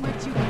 What you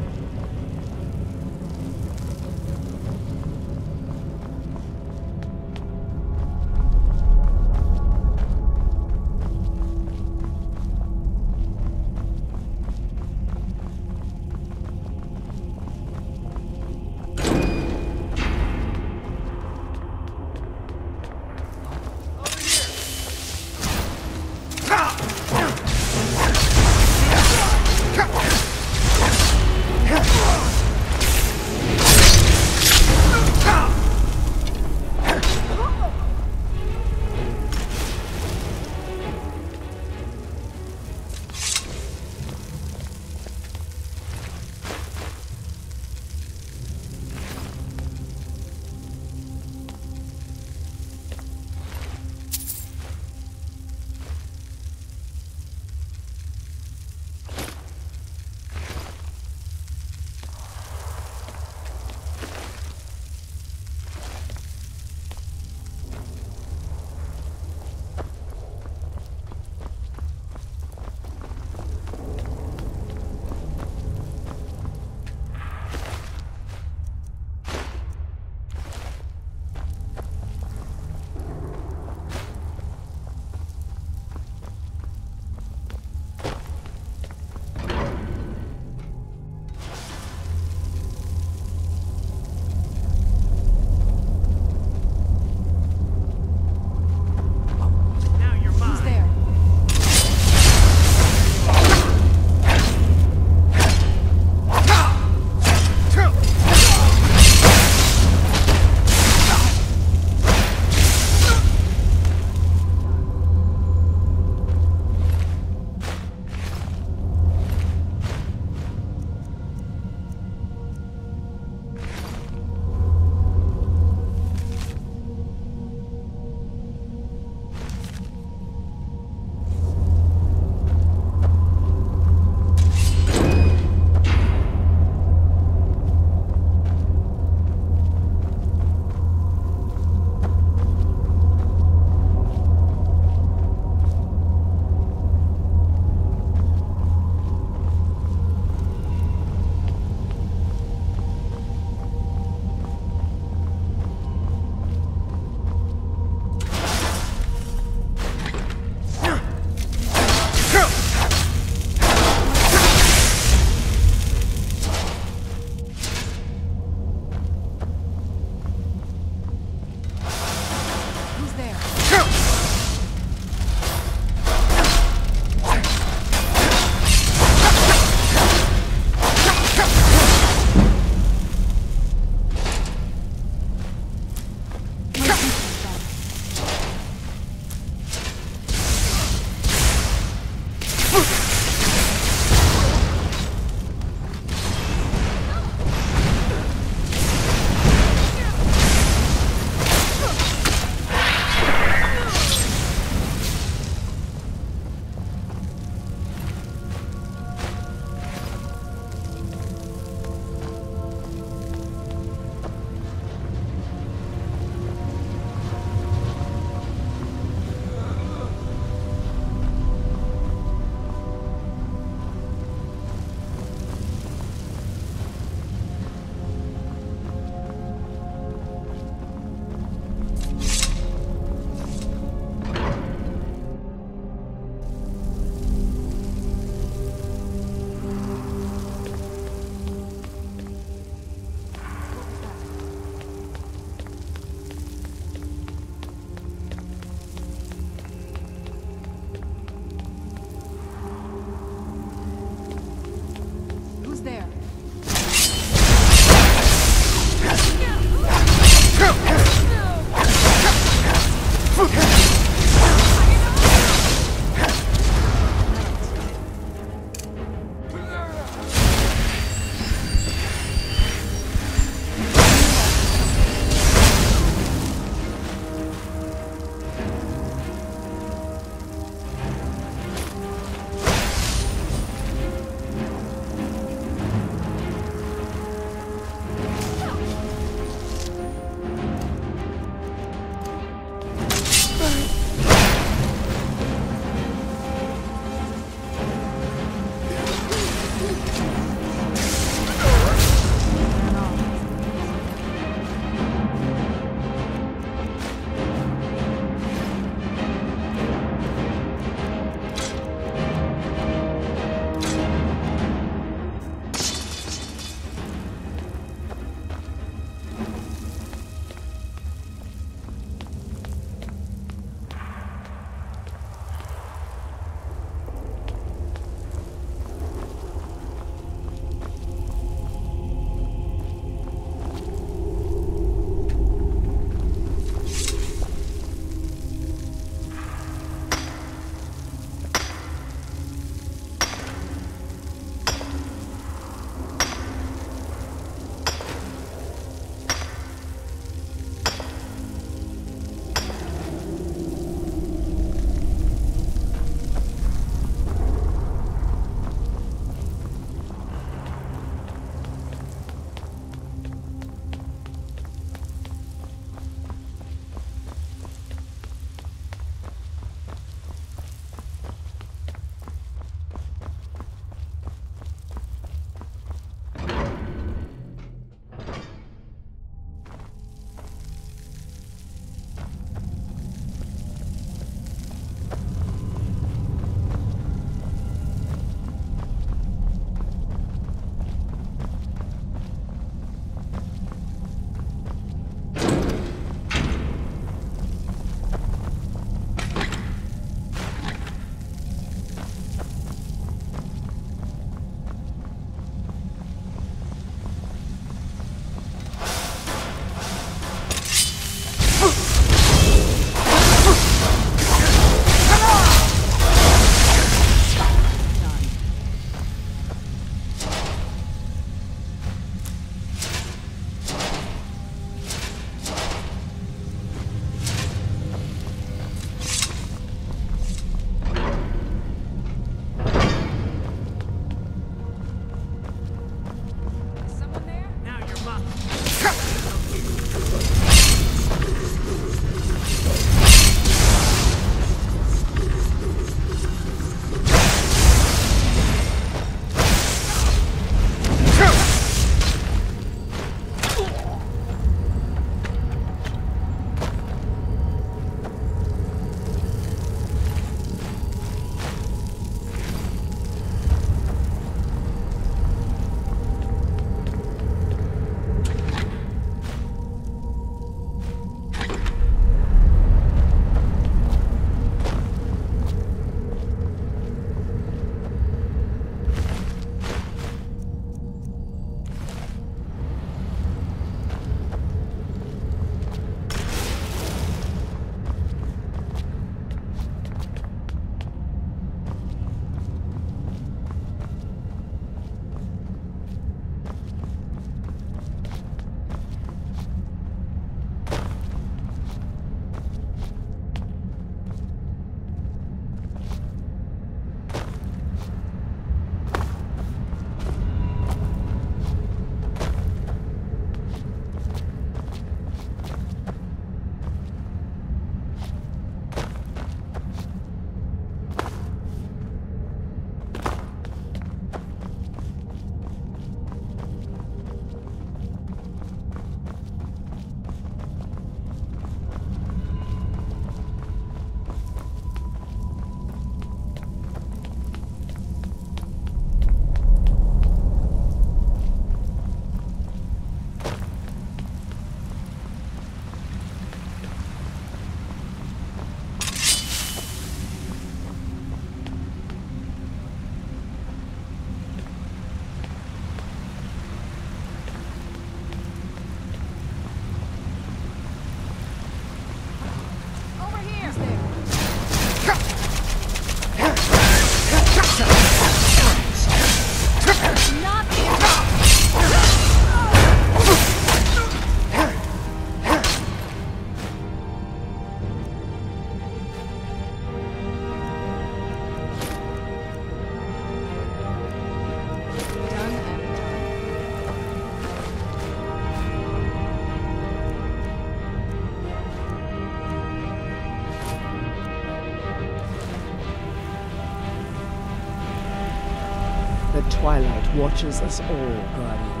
Twilight watches us all, Guardian.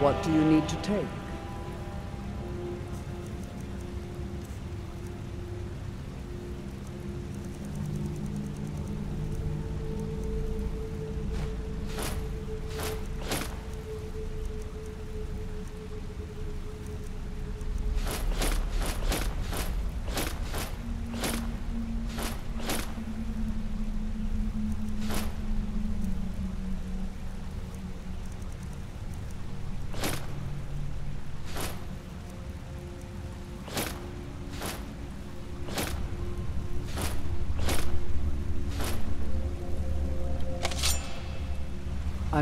What do you need to take?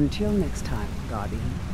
Until next time, Guardian.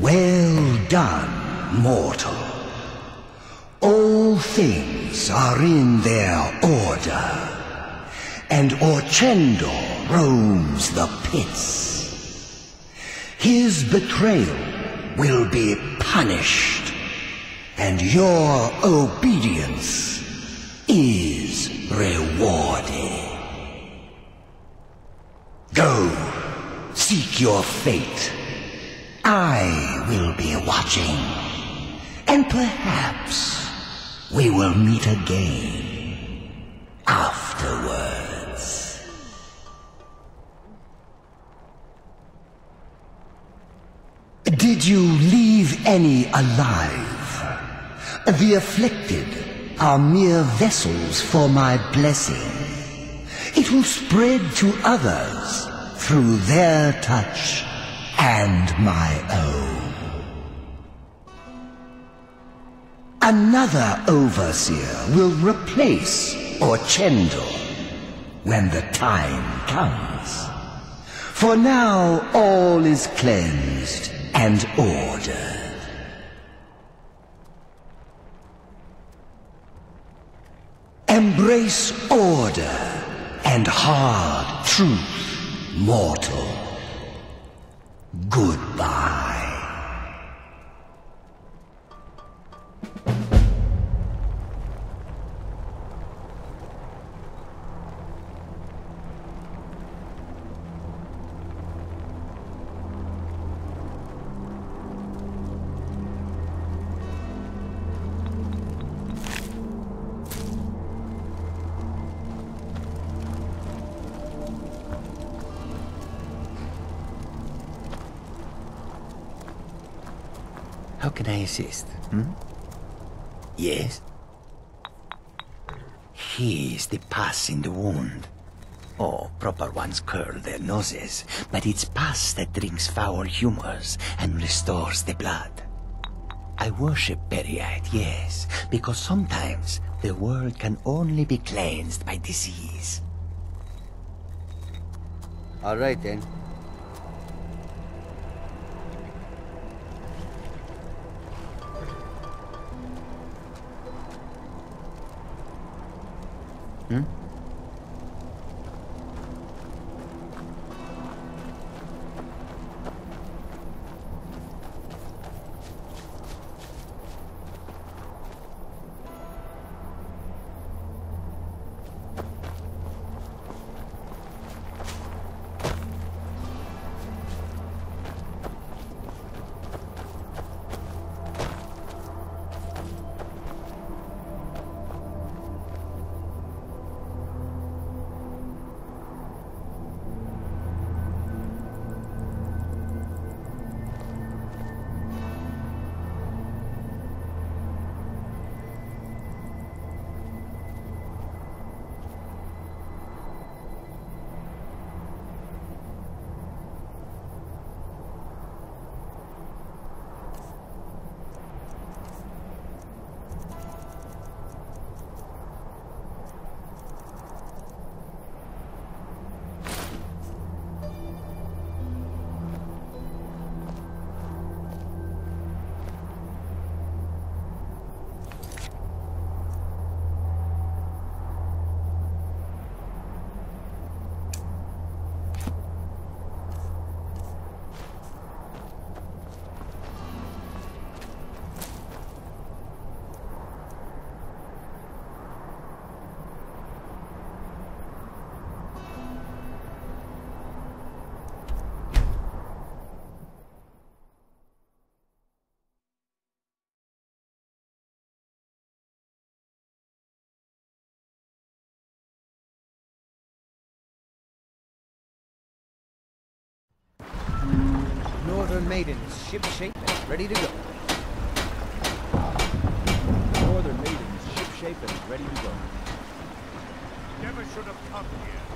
Well done, mortal. All things are in their order, and Orchendor roams the pits. His betrayal will be punished, and your obedience is rewarded. Go, seek your fate. I will be watching. And perhaps we will meet again afterwards. Did you leave any alive? The afflicted are mere vessels for my blessing. It will spread to others through their touch and my own. Another overseer will replace Orchendor when the time comes. For now, all is cleansed and ordered. Embrace order and hard truth, mortal. Goodbye. Hmm? Yes? He is the pus in the wound. Oh, proper ones curl their noses, but it's pus that drinks foul humors and restores the blood. I worship Peryite, yes, because sometimes the world can only be cleansed by disease. All right then. Hmm? And ready to go. Northern Maidens, ship shape and ready to go. Never should have come here.